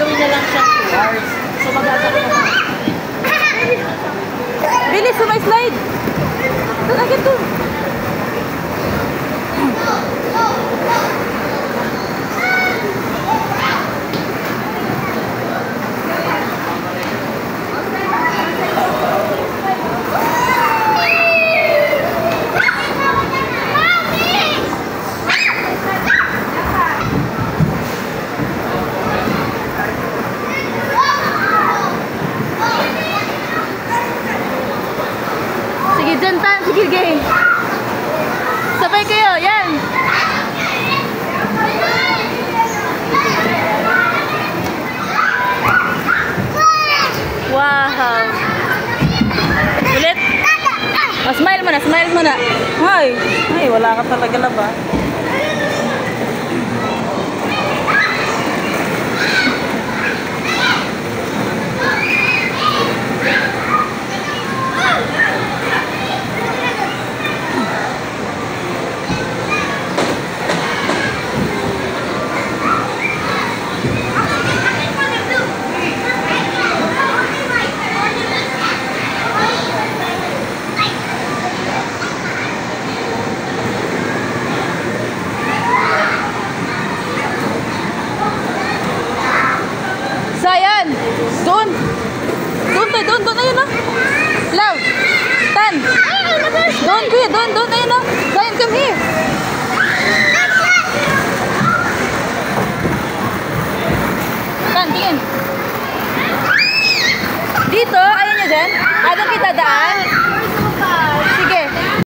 gagawin niya lang siya 2 hours. So mag-aasap na lang. Bilis, sumay slide! Doon, agad doon! Dyan ta. Sige, gay. Sabay kayo. Yan. Wow. Ulit. Oh, smile mo na. Smile mo na. Ay. Ay, wala ka talaga laba. Kuya, doon, doon, ayun, no? Love. Tan. Doon, Kuya, doon, doon, ayun, oh. no? Zion, come here. Tan, tingin. Dito, ayun nyo dyan. Agad kita daan.